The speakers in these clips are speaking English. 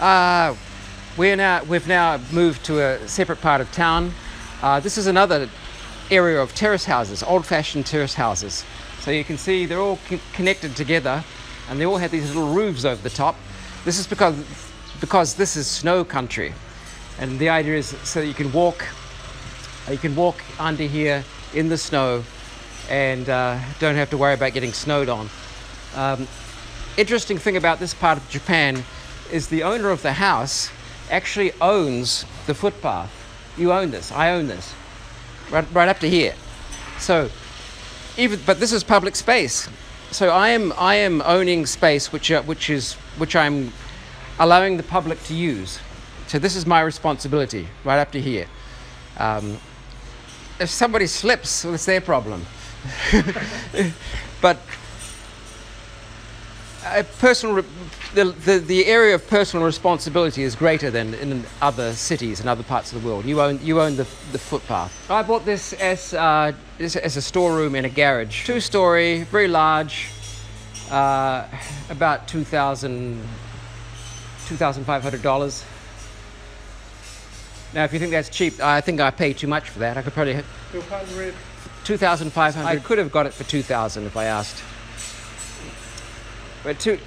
Uh, we're now, we've now moved to a separate part of town. Uh, this is another area of terrace houses, old-fashioned terrace houses. So you can see they're all co- connected together and they all have these little roofs over the top. This is because, because this is snow country. And the idea is so you can walk, you can walk under here in the snow and uh, don't have to worry about getting snowed on. Um, interesting thing about this part of Japan is the owner of the house actually owns the footpath. You own this, I own this, right, right up to here. So, even but this is public space. So I am I am owning space which uh, which is which I'm allowing the public to use. So this is my responsibility, right up to here. Um, if somebody slips, well, it's their problem. but a personal, re- the, the, the area of personal responsibility is greater than in other cities and other parts of the world. You own, you own the, the footpath. I bought this as, uh, this as a storeroom in a garage. Two story, very large, uh, about 2000 $2,500. Now, if you think that's cheap, I think I pay too much for that. I could probably 200 2,500. I could have got it for 2,000 if I asked. But too,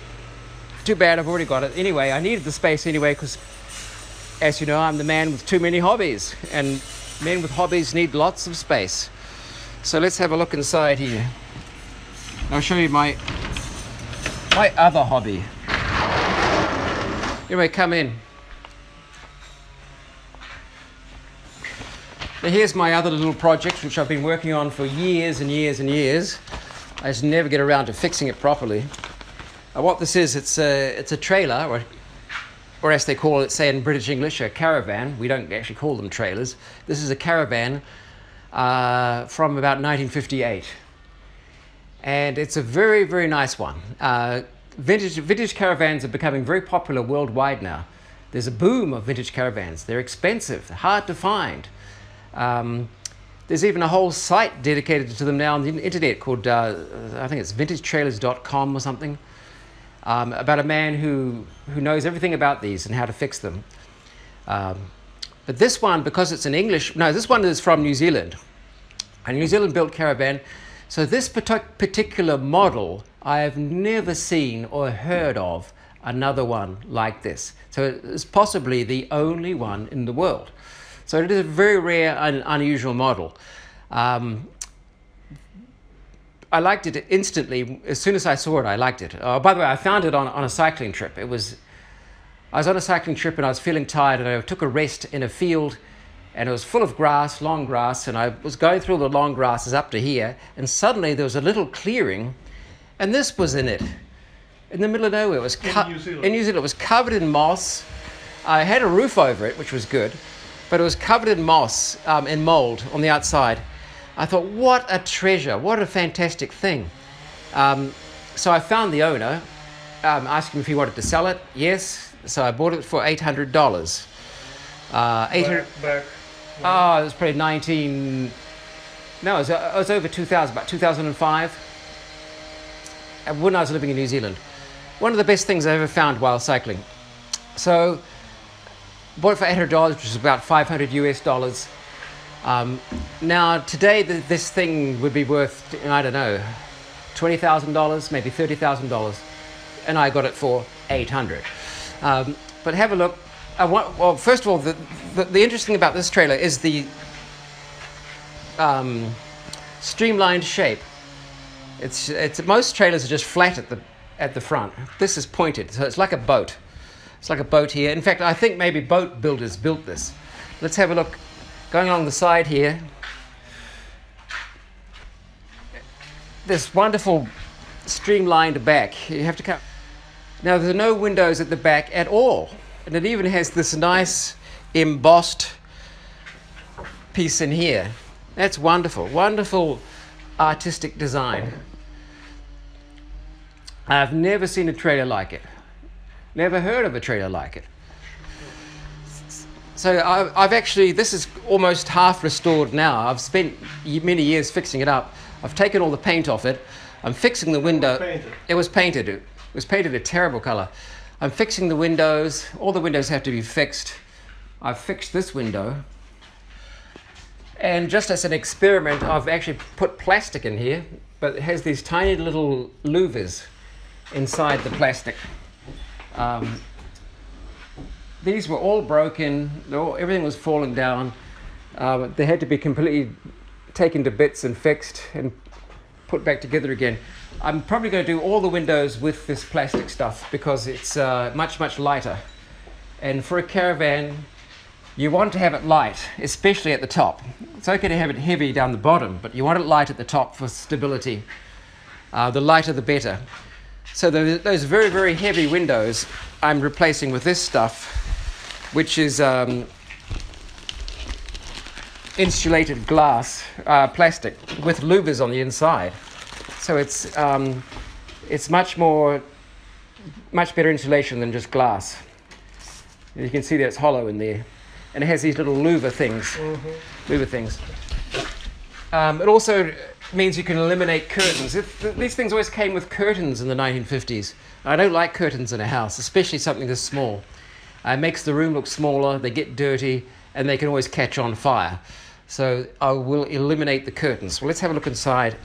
too bad. I've already got it. Anyway, I needed the space anyway because, as you know, I'm the man with too many hobbies, and men with hobbies need lots of space. So let's have a look inside here. I'll show you my my other hobby. Anyway, come in. Now here's my other little project, which I've been working on for years and years and years. I just never get around to fixing it properly. Uh, what this is, it's a, it's a trailer, or, or as they call it, say in British English, a caravan. We don't actually call them trailers. This is a caravan uh, from about 1958. And it's a very, very nice one. Uh, vintage, vintage caravans are becoming very popular worldwide now. There's a boom of vintage caravans. They're expensive, hard to find. Um, there's even a whole site dedicated to them now on the internet called, uh, I think it's vintagetrailers.com or something, um, about a man who, who knows everything about these and how to fix them. Um, but this one, because it's an English, no, this one is from New Zealand, a New Zealand built caravan. So this particular model, I have never seen or heard of another one like this. So it's possibly the only one in the world. So it is a very rare and unusual model. Um, I liked it instantly. As soon as I saw it, I liked it. Uh, by the way, I found it on, on a cycling trip. It was, I was on a cycling trip and I was feeling tired and I took a rest in a field and it was full of grass, long grass, and I was going through the long grasses up to here and suddenly there was a little clearing and this was in it. In the middle of nowhere. It was co- New Zealand. in New Zealand. It was covered in moss. I had a roof over it, which was good, but it was covered in moss um, and mold on the outside. I thought, what a treasure! What a fantastic thing! Um, so I found the owner, um, asked him if he wanted to sell it. Yes, so I bought it for eight hundred dollars. Uh, eight hundred. back, back Oh, it was probably nineteen. No, it was, it was over two thousand, about two thousand and five. When I was living in New Zealand, one of the best things I ever found while cycling. So bought it for eight hundred dollars, which is about five hundred US dollars. Um, now today, th- this thing would be worth I don't know, twenty thousand dollars, maybe thirty thousand dollars, and I got it for eight hundred. Um, but have a look. Want, well, first of all, the, the, the interesting about this trailer is the um, streamlined shape. It's, it's most trailers are just flat at the at the front. This is pointed, so it's like a boat. It's like a boat here. In fact, I think maybe boat builders built this. Let's have a look. Going along the side here, this wonderful streamlined back. You have to come. Now there are no windows at the back at all, and it even has this nice embossed piece in here. That's wonderful, wonderful artistic design. I've never seen a trailer like it. Never heard of a trailer like it. So I- I've actually, this is almost half restored now. I've spent many years fixing it up. I've taken all the paint off it. I'm fixing the window. painted? It was painted. It was painted a terrible color. I'm fixing the windows. All the windows have to be fixed. I've fixed this window. And just as an experiment, I've actually put plastic in here, but it has these tiny little louvers inside the plastic. Um, these were all broken, all, everything was falling down. Uh, they had to be completely taken to bits and fixed and put back together again. I'm probably going to do all the windows with this plastic stuff because it's uh, much, much lighter. And for a caravan, you want to have it light, especially at the top. It's okay to have it heavy down the bottom, but you want it light at the top for stability. Uh, the lighter, the better. So those very, very heavy windows, I'm replacing with this stuff, which is um, insulated glass, uh, plastic, with louvers on the inside. So it's, um, it's much more, much better insulation than just glass. You can see that it's hollow in there. And it has these little louver things. Mm-hmm. Louver things. Um, it also means you can eliminate curtains. If, these things always came with curtains in the 1950s. I don't like curtains in a house, especially something this small. It makes the room look smaller, they get dirty, and they can always catch on fire. So I will eliminate the curtains. Well, let's have a look inside.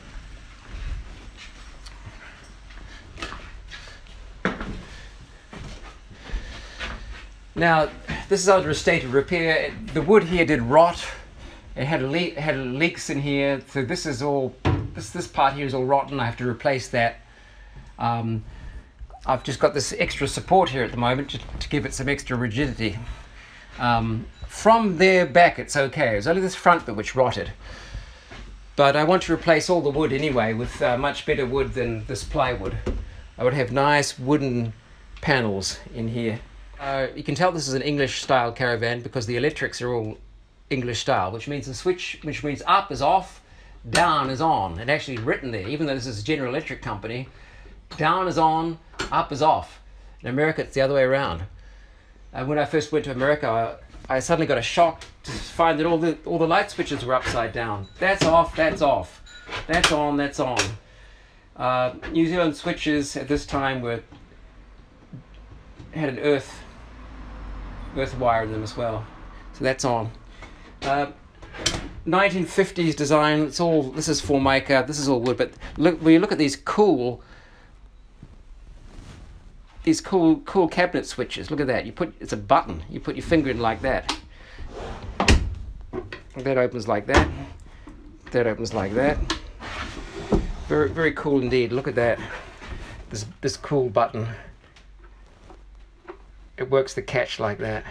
Now, this is under a state of repair. The wood here did rot. It had leak, had leaks in here. So this is all, this this part here is all rotten. I have to replace that. Um, I've just got this extra support here at the moment to, to give it some extra rigidity. Um, from there back, it's okay. It's only this front bit which rotted. But I want to replace all the wood anyway with uh, much better wood than this plywood. I would have nice wooden panels in here. Uh, you can tell this is an English style caravan because the electrics are all English style, which means the switch, which means up is off, down is on. It actually written there, even though this is a General Electric company, down is on, up is off. In America, it's the other way around. And when I first went to America, I, I suddenly got a shock to find that all the all the light switches were upside down. That's off, that's off. That's on, that's on. Uh, New Zealand switches at this time were had an earth earth wire in them as well. So that's on. Uh, 1950s design. It's all. This is Formica. This is all wood. But look, when you look at these cool, these cool, cool cabinet switches. Look at that. You put. It's a button. You put your finger in like that. That opens like that. That opens like that. Very, very cool indeed. Look at that. This, this cool button it works the catch like that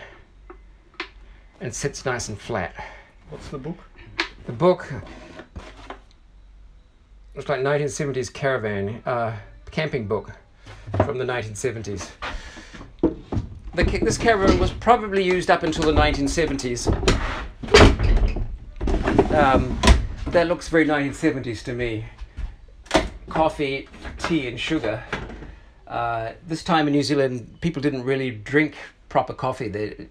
and sits nice and flat. What's the book? The book looks like 1970s caravan, uh, camping book from the 1970s. The, this caravan was probably used up until the 1970s. Um, that looks very 1970s to me. Coffee, tea, and sugar. Uh, this time in New Zealand, people didn't really drink proper coffee.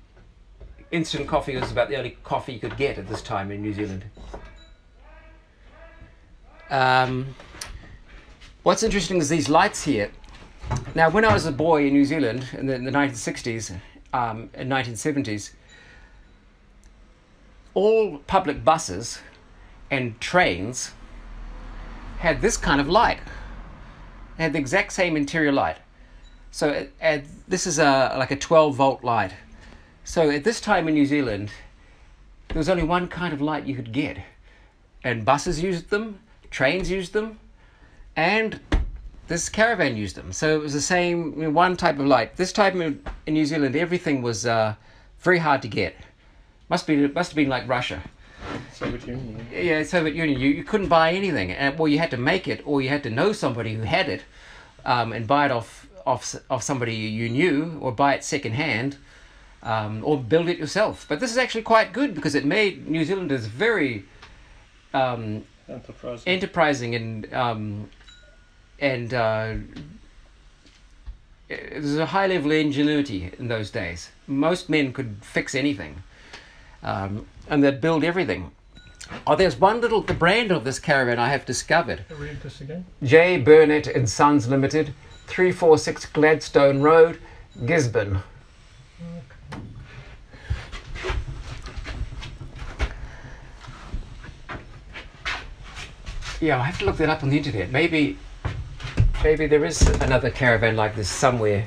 Instant coffee was about the only coffee you could get at this time in New Zealand. Um, what's interesting is these lights here. Now, when I was a boy in New Zealand in the, in the 1960s um, and 1970s, all public buses and trains had this kind of light. They had the exact same interior light. So at, this is a like a 12 volt light. So at this time in New Zealand, there was only one kind of light you could get. And buses used them, trains used them, and this caravan used them. So it was the same you know, one type of light. This time in, in New Zealand, everything was uh, very hard to get. Must be must have been like Russia. Soviet Union. Yeah, Soviet Union. You, you couldn't buy anything, and well, you had to make it, or you had to know somebody who had it, um, and buy it off off off somebody you knew, or buy it second hand, um, or build it yourself. But this is actually quite good because it made New Zealanders very um, enterprising. enterprising and um, and uh, there's a high level of ingenuity in those days. Most men could fix anything. Um, and they'd build everything. Oh, there's one little the brand of this caravan I have discovered. Read this again. J. Burnett and Sons Limited, 346 Gladstone Road, Gisborne. Yeah, I have to look that up on the internet. Maybe, maybe there is another caravan like this somewhere